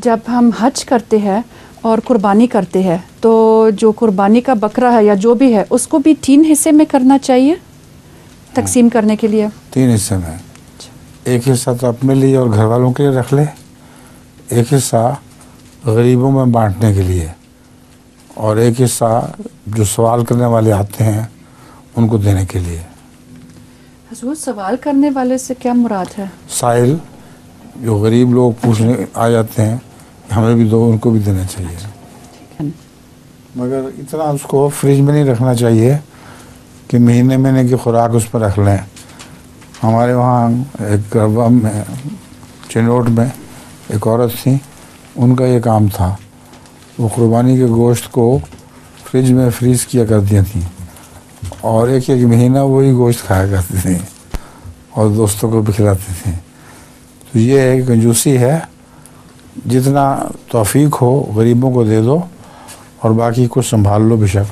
जब हम हज करते हैं और कुर्बानी करते हैं तो जो कुर्बानी का बकरा है या जो भी है उसको भी तीन हिस्से में करना चाहिए तकसीम करने के लिए? तीन हिस्से में। एक हिस्सा तो अपने लिए और घर वालों के लिए रख ले। एक हिस्सा गरीबों में बांटने के लिए और एक हिस्सा जो सवाल करने वाले आते हैं उनको देने के लिए। हजूर सवाल करने वाले से क्या मुराद है? साहिल जो गरीब लोग पूछने आ जाते हैं हमें भी दो उनको भी देना चाहिए। मगर इतना उसको फ्रिज में नहीं रखना चाहिए कि महीने महीने की खुराक उस पर रख लें। हमारे वहाँ एक गरबा में चिनोट में एक औरत थी उनका ये काम था। वो कुर्बानी के गोश्त को फ्रिज में फ्रीज किया करती थी और एक एक महीना वही गोश्त खाया करती थी और दोस्तों को भी खिलाती थी। तो ये एक कंजूसी है। जितना तौफीक हो, गरीबों को दे दो और बाकी कुछ संभाल लो बेशक।